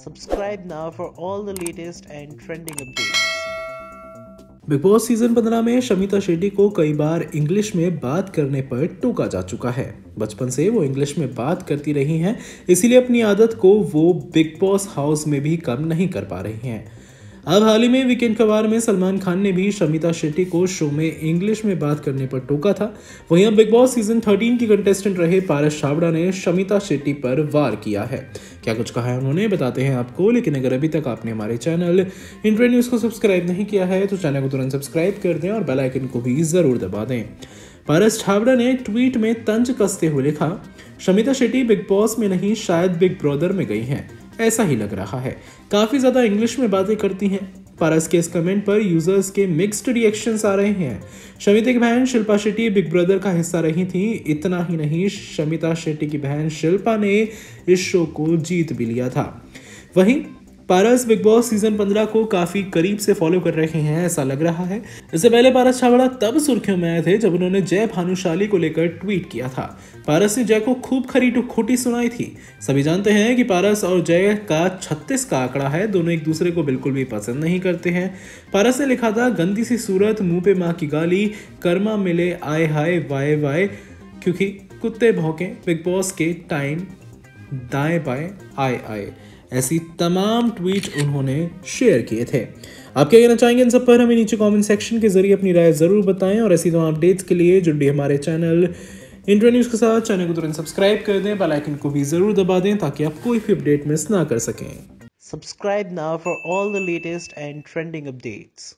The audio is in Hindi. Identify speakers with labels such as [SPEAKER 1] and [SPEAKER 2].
[SPEAKER 1] Subscribe now for all the latest and trending updates
[SPEAKER 2] Bigg Boss season 15 में शमिता शेट्टी को कई बार इंग्लिश में बात करने पर टोका जा चुका है। बचपन से वो इंग्लिश में बात करती रही हैं, इसीलिए अपनी आदत को वो बिग बॉस हाउस में भी कम नहीं कर पा रही हैं। अब हाल ही में वीकेंड कबार में सलमान खान ने भी शमिता शेट्टी को शो में इंग्लिश में बात करने पर टोका था। वहीं अब बिग बॉस सीज़न 13 की कंटेस्टेंट रहे पारस छाबड़ा ने शमिता शेट्टी पर वार किया है। क्या कुछ कहा है उन्होंने, बताते हैं आपको, लेकिन अगर अभी तक आपने हमारे चैनल इंट्रे न्यूज़ को सब्सक्राइब नहीं किया है तो चैनल को तुरंत सब्सक्राइब कर दें और बेलाइकन को भी ज़रूर दबा दें। पारस छाबड़ा ने ट्वीट में तंज कसते हुए लिखा शमिता शेट्टी बिग बॉस में नहीं, शायद बिग ब्रदर में गई हैं। ऐसा ही लग रहा है। काफ़ी ज़्यादा इंग्लिश में बातें करती हैं पारस के इस कमेंट पर यूज़र्स के मिक्स्ड रिएक्शन आ रहे हैं। शमिता की बहन शिल्पा शेट्टी बिग ब्रदर का हिस्सा रही थी। इतना ही नहीं, शमिता शेट्टी की बहन शिल्पा ने इस शो को जीत भी लिया था। वहीं पारस बिग बॉस सीज़न 15 को काफ़ी करीब से फॉलो कर रहे हैं, ऐसा लग रहा है। इससे पहले पारस छावड़ा तब सुर्खियों में आए थे जब उन्होंने जय भानुशाली को लेकर ट्वीट किया था। पारस ने जय को खूब खरी टू खोटी सुनाई थी। सभी जानते हैं कि पारस और जय का 36 का आंकड़ा है, दोनों एक दूसरे को बिल्कुल भी पसंद नहीं करते हैं। पारस ने लिखा था, गंदी सी सूरत, मुँह पे माँ की गाली, कर्मा मिले, आए हाय, वाए वाए, क्योंकि कुत्ते भौंके, बिग बॉस के टाइम दाएँ बाएँ, आए आए। ऐसी तमाम ट्वीट उन्होंने शेयर किए थे। आप क्या कहना चाहेंगे इन सब पर? हमें नीचे कमेंट सेक्शन के ज़रिए अपनी राय ज़रूर बताएँ और ऐसी तमाम अपडेट्स के लिए जुड़िए हमारे चैनल इंडिया न्यूज़ के साथ। चैनल को तुरंत सब्सक्राइब कर दें बेल आइकन को भी ज़रूर दबा दें ताकि आप कोई भी अपडेट मिस ना कर सकें।
[SPEAKER 1] Subscribe now for all the latest and trending updates.